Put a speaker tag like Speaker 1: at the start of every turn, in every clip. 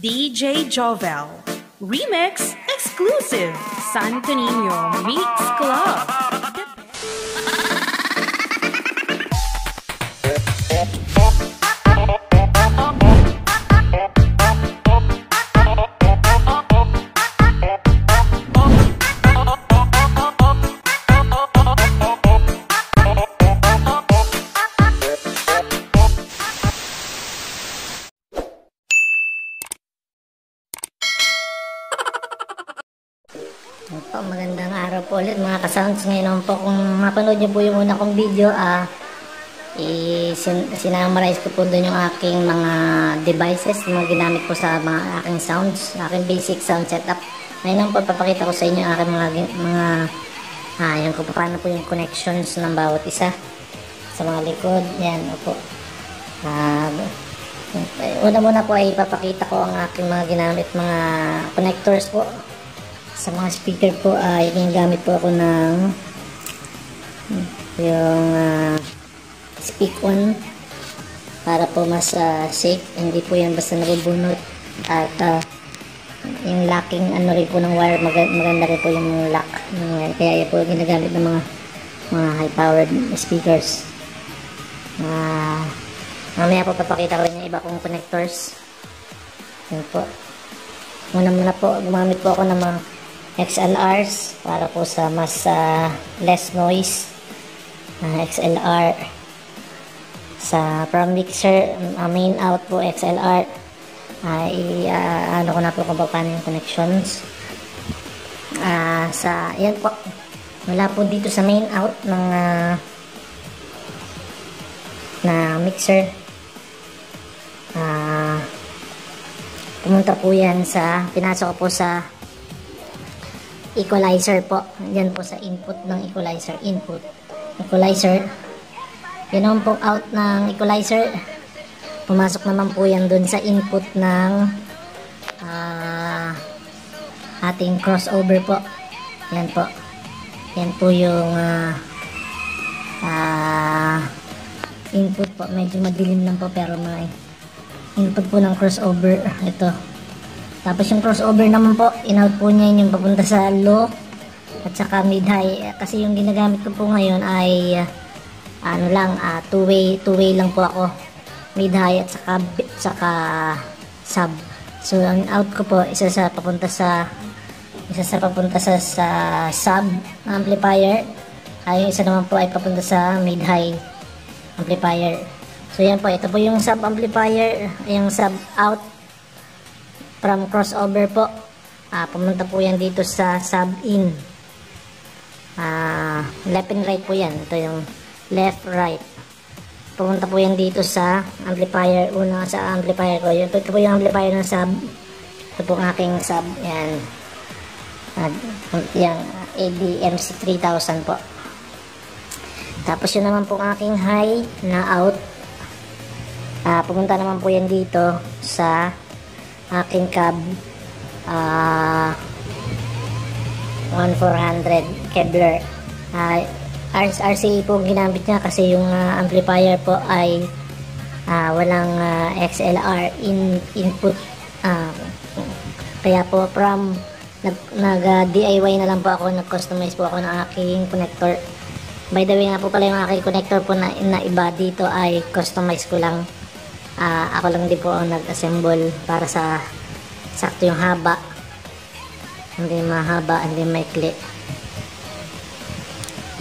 Speaker 1: DJ Jovel. Remix exclusive Santo Niño Mix Club.
Speaker 2: Ulit mga kasounds. Ngayon po, kung mapanood niyo po yung una kong video, ah, i-sin- sinamarize ko po doon yung aking mga devices, mga ginamit ko sa mga aking sounds, aking basic sound setup. Ngayon po, papakita ko sa inyo ang aking mga, mga ah, yung kung paano po yung connections ng bawat isa sa mga likod. Yan, opo. Ah, una-muna po ay ipapakita ko ang aking mga ginamit, mga connectors po sa mga speaker po ay ginagamit po ako ng yung ah, speak on para po mas ah, safe. Hindi po yan basta nabubunot at ah, yung locking ano rin po ng wire mag- maganda rin po yung lock ng wire. Kaya yan po ginagamit ng mga mga high powered speakers. Ah, mamaya po papakita ko rin yung iba kong connectors. Yun po. Muna muna po, gumamit po ako ng mga XLRs para po sa mas ah, less noise. Ah, XLR sa from mixer, ah, main out po XLR. ay ano ko na po kung paano yung connections. Ah, sa, yan po. Wala po dito sa main out ng ah, na mixer. Ah, pumunta po yan sa, pinasok po sa equalizer po. Yan po sa input ng equalizer. Input. Equalizer. Yan naman po out ng equalizer. Pumasok naman po yan dun sa input ng ah, ating crossover po. Yan po. Yan po yung ah, ah, input po. Medyo madilim lang po pero may input po ng crossover. Ito. Tapos yung crossover naman po, in-out po niya yung papunta sa low at saka mid-high. Kasi yung ginagamit ko po ngayon ay ah, ano lang, ah, two-way, two-way lang po ako. Mid-high at saka, saka sub. So, ang out ko po, isa sa papunta sa isa sa papunta sa, sa sub amplifier. Ay, yung isa naman po ay papunta sa mid-high amplifier. So, yan po. Ito po yung sub amplifier, yung sub out from crossover po. Ah, pumunta po yan dito sa sub in. Ah, left and right po yan. Ito yung left right. Pumunta po yan dito sa amplifier. Una sa amplifier ko. Ito, ito po yung amplifier ng sub. Ito po aking sub. Yan. Ah, yung ADMC 3000 po. Tapos yun naman po aking high na out. Ah, pumunta naman po yan dito sa aking cab ah 1400 Kevlar RS RCA po ginamit niya kasi yung ah, amplifier po ay ah, walang ah, XLR in input. Ah, kaya po from nag, nag ah, DIY na lang po ako nag customize po ako ng aking connector. By the way nga po pala yung aking connector po na, na iba dito ay customize ko lang Ah, ako lang din po ang nag-assemble para sa sakto yung haba. Hindi mahaba hindi maikli.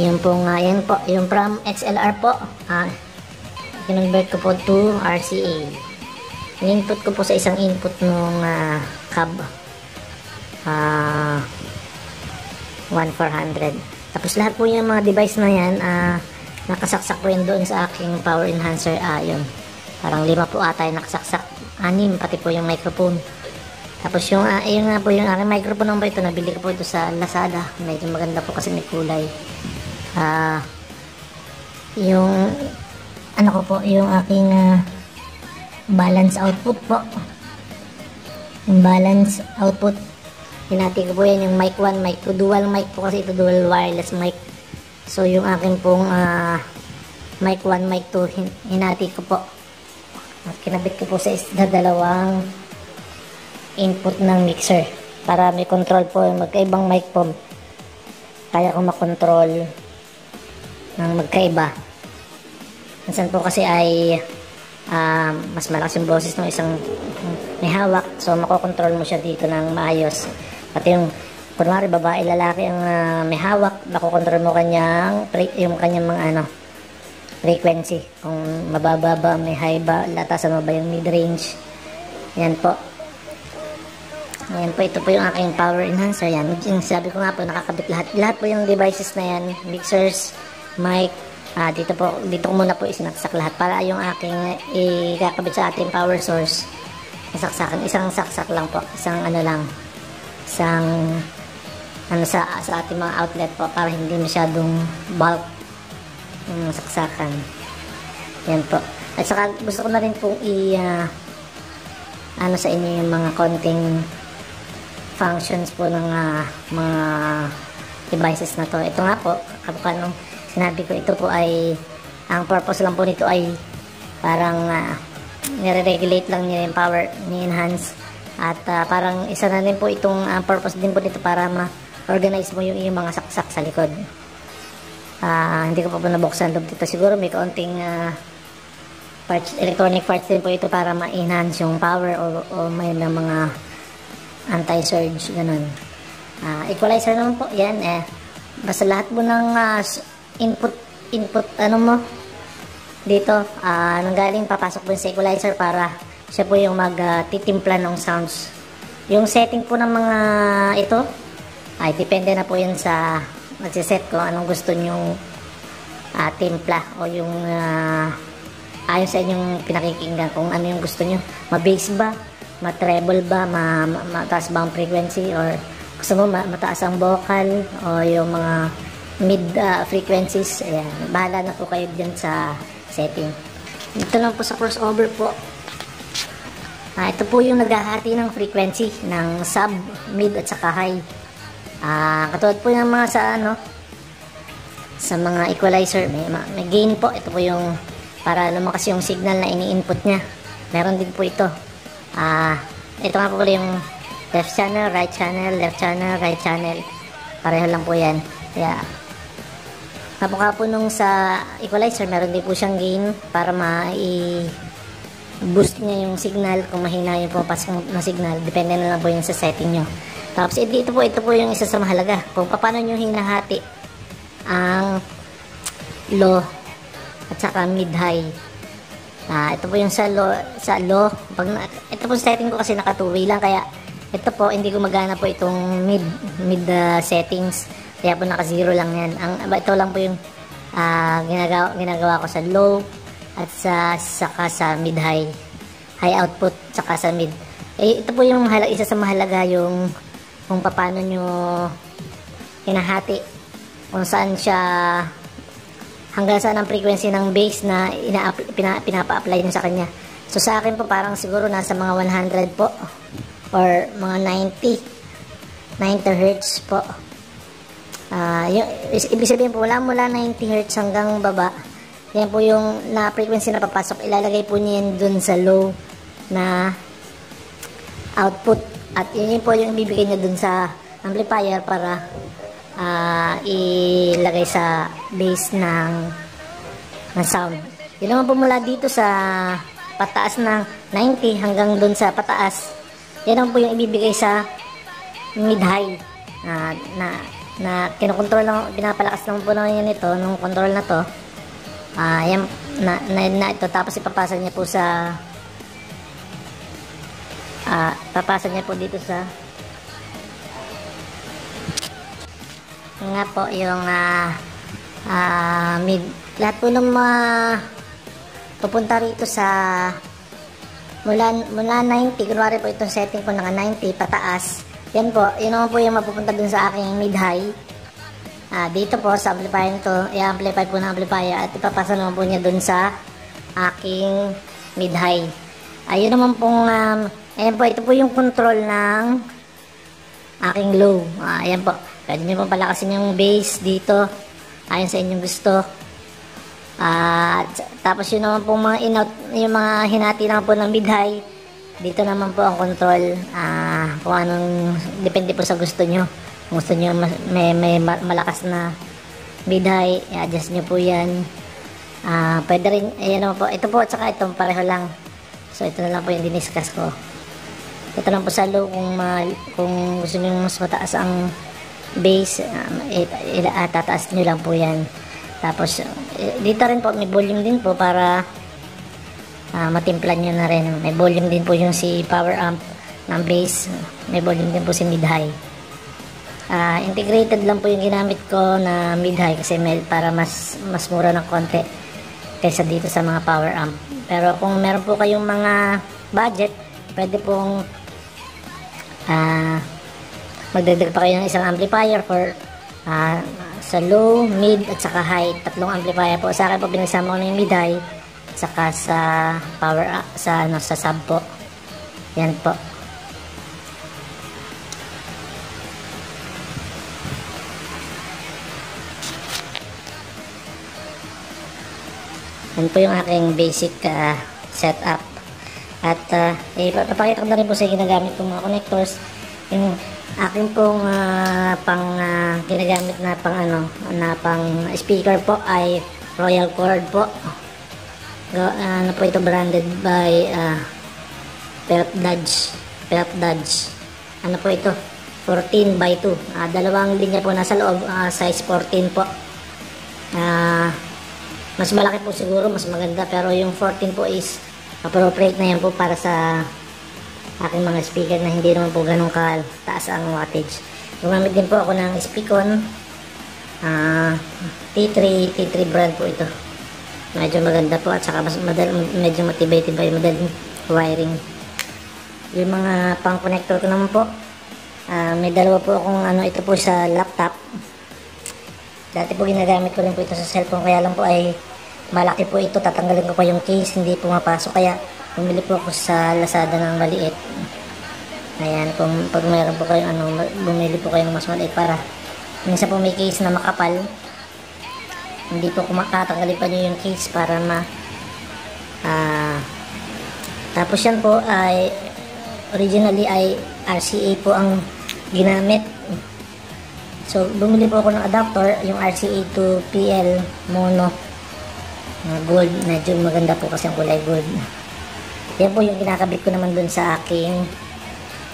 Speaker 2: Yun po nga yan po yung from XLR po. Ah, kinonvert ko po to RCA in-input ko po sa isang input nung ah, cab. Ah 1400 tapos lahat po yung mga device na yan ah, nakasaksak po yan doon sa aking power enhancer. Ah yun Parang lima po ata yung nakasaksak. Anim, pati po yung microphone. Tapos yung, uh, yung nga po yung aking microphone po ito, nabili ko po ito sa Lazada. Medyo maganda po kasi may kulay. Ah, yung, ano ko po, yung aking ah, balance output po. Yung balance output. Hinati ko po yan yung mic 1, mic 2. Dual mic po kasi ito, dual wireless mic. So yung akin pong ah, mic 1, mic 2, hin- hinati ko po. At kinabit ko po sa isda dalawang input ng mixer para may control po magkaibang mic po. Kaya ko makontrol ng magkaiba. Minsan po kasi ay uh, mas malakas yung boses ng isang may hawak. So makokontrol mo siya dito ng maayos. Pati yung kunwari babae lalaki ang uh, may hawak makokontrol mo kanyang yung kanyang mga ano frequency. Kung mababa ba may high ba latasan mo ba yung mid range yan po. Yan po ito po yung aking power enhancer. Yan yung sabi ko nga po nakakabit lahat. Lahat po yung devices na yan mixers mic ah, dito po dito ko muna po isinaksak lahat para yung aking ikakabit sa ating power source. Saksakan isang saksak lang po isang ano lang isang ano sa, sa ating mga outlet po para hindi masyadong bulk yung saksakan yan po. At saka gusto ko na rin pong i uh, ano sa inyo yung mga konting functions po ng uh, mga devices na to. Ito nga po kapag nung sinabi ko ito po ay ang purpose lang po nito ay parang uh, nire-regulate lang niya yung power ni-enhance at uh, parang isa na rin po itong uh, purpose din po nito para ma organize mo yung, yung mga saksak sa likod. Uh, hindi ko pa po nabuksan loob dito. Siguro may kaunting uh, parts, electronic parts din po ito para ma-enhance yung power o, o may mga anti-surge, ganun. Uh, equalizer naman po, yan eh. Basta lahat mo ng uh, input, input, ano mo, dito, uh, nanggaling papasok po sa equalizer para siya po yung mag-titimpla uh, ng sounds. Yung setting po ng mga ito, ay depende na po yun sa magsiset ko anong gusto nyong uh, timpla o yung uh, ayon sa inyong pinakikinggan kung ano yung gusto nyo. Ma-bass ba, ma-treble ba? Ma mataas ba ang frequency? Or gusto mo ma mataas ang vocal o yung mga mid uh, frequencies? Ayan, bahala na po kayo dyan sa setting. Dito lang po sa crossover po. Ah, ito po yung naghahati ng frequency ng sub, mid at saka high Ah, katulad po ng mga sa ano sa mga equalizer, may, may gain po. Ito po yung para lumakas yung signal na ini-input niya. Meron din po ito. Ah, ito nga po yung left channel, right channel, left channel, right channel. Pareho lang po yan. Kaya, kapag po nung sa equalizer, meron din po siyang gain para ma-i boost niya yung signal kung mahina yung pumapasok na signal. Depende na lang po yung sa setting nyo. Tapos ito po, ito po yung isa sa mahalaga. Kung paano nyo hinahati ang low at saka mid-high. Ah, ito po yung sa low, sa low. Pag na, ito po setting ko kasi naka 2 lang kaya ito po hindi ko magana po itong mid mid uh, settings. Kaya po naka 0 lang yan. Ang ito lang po yung uh, ginagawa ginagawa ko sa low at sa saka sa mid-high. High output saka sa mid. Eh, ito po yung mahalaga, isa sa mahalaga yung kung paano nyo hinahati kung saan siya hanggang saan ang frequency ng base na ina pina, pinapa-apply nyo sa kanya. So sa akin po parang siguro nasa mga 100 po or mga 90 90 Hz po. Uh, yung, ibig sabihin po wala mula 90 Hz hanggang baba. Yan po yung na frequency na papasok. Ilalagay po niya dun sa low na output at yun, yun po yung ibibigay niya dun sa amplifier para uh, ilagay sa base ng, ng sound. Yun naman po mula dito sa pataas ng 90 hanggang dun sa pataas. Yan naman po yung ibibigay sa mid-high uh, na na kinokontrol lang, pinapalakas lang po naman ito nung control na to. Uh, yan, na, na, na ito tapos ipapasa niya po sa uh, papasa niya po dito sa nga po yung uh, uh, mid lahat po ng mga pupunta rito sa mula, mula 90 kunwari po itong setting ko naka 90 pataas yan po yun naman po yung mapupunta dun sa aking mid high. Uh, dito po sa amplifier nito i-amplify po ng amplifier at ipapasa naman po niya dun sa aking mid high. Ayun naman pong um, Ayan po, ito po yung control ng aking low. Ah, ayan po. Pwede nyo po palakasin yung base dito. Ayon sa inyong gusto. Ah, tapos yun naman po mga in-out, yung mga hinati lang po ng mid-high. Dito naman po ang control, ah, kung anong, depende po sa gusto nyo. Kung gusto nyo may, may ma- malakas na biday, i-adjust nyo po yan. Ah, pwede rin, ayan naman po, ito po at saka itong pareho lang. So ito na lang po yung diniscuss ko. Ito lang po sa low kung, ma, kung gusto nyo mas mataas ang base, um, ila- ah, tataas nyo lang po yan. Tapos, eh, dito rin po, may volume din po para ah, matimplan nyo na rin. May volume din po yung si power amp ng bass. May volume din po si mid-high. Ah, integrated lang po yung ginamit ko na mid-high kasi may, para mas mas mura ng konti kaysa dito sa mga power amp. Pero kung meron po kayong mga budget, pwede pong ah magdagdag pa kayo ng isang amplifier for ah, sa low, mid, at saka high. Tatlong amplifier po. Sa akin po, pinagsama ko na yung mid-high saka sa power up, sa ano sa sub po. Yan po. Yan po yung aking basic ah, setup. At uh, eh, papakita ko na rin po sa ginagamit kong mga connectors. Yung aking pong ah, pang ah, ginagamit na pang ano, na pang speaker po ay Royal Cord po. Ga- ano po ito branded by uh, Pep Dodge. Pep Dodge. Ano po ito? 14 by 2. Ah, dalawang linya po nasa loob. ah, size 14 po. Ah, mas malaki po siguro, mas maganda. Pero yung 14 po is appropriate na yan po para sa aking mga speaker na hindi naman po ganun ka taas ang wattage. Gumamit din po ako ng Speakon. Ah, T3, T3 brand po ito. Medyo maganda po at saka mas madal, medyo matibay-tibay, madaling wiring. Yung mga pang connector ko naman po, ah, may dalawa po akong ano, ito po sa laptop. Dati po ginagamit ko rin po ito sa cellphone, kaya lang po ay malaki po ito, tatanggalin ko pa yung case, hindi pumapasok, kaya bumili po ako sa Lazada ng maliit. Ayan, kung pag mayroon po kayong ano, bumili po kayong mas maliit para minsan po may case na makapal, hindi po kumakatanggalin pa nyo yung case para ma ah tapos yan po ay originally ay RCA po ang ginamit. So bumili po ako ng adapter yung RCA to PL mono na gold medyo maganda po kasi ang kulay gold yan po yung kinakabit ko naman dun sa aking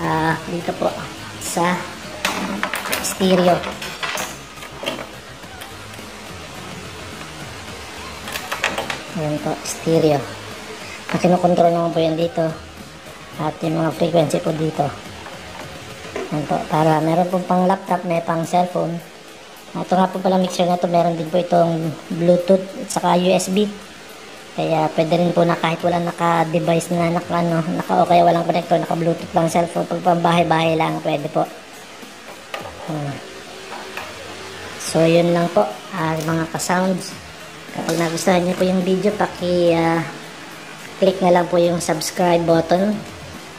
Speaker 2: ah dito po sa stereo Ayan po, stereo. Na kinokontrol naman po yan dito. At yung mga frequency po dito. Ayan po, para meron pong pang laptop, may pang cellphone. Ito nga po pala mixer na to, meron din po itong Bluetooth at saka USB. Kaya pwede rin po na kahit wala naka-device na naka, ano, naka o kaya walang connector, naka-Bluetooth lang cellphone. Pag pambahay-bahay lang, pwede po. Hmm. So, yun lang po, ah, mga ka-sounds. Kapag nagustuhan niyo po yung video, paki ah, click na lang po yung subscribe button.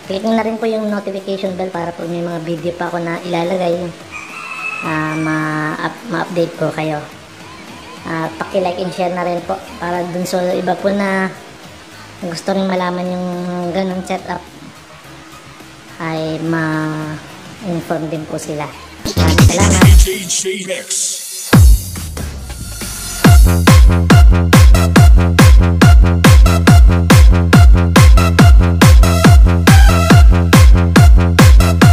Speaker 2: Click na rin po yung notification bell para po may mga video pa ako na ilalagay uh, ma-update ma po kayo. Uh, paki-like and share na rin po para dun sa iba po na gusto rin malaman yung ganung setup ay ma-inform din po sila. Maraming salamat.
Speaker 3: DJ Thank you.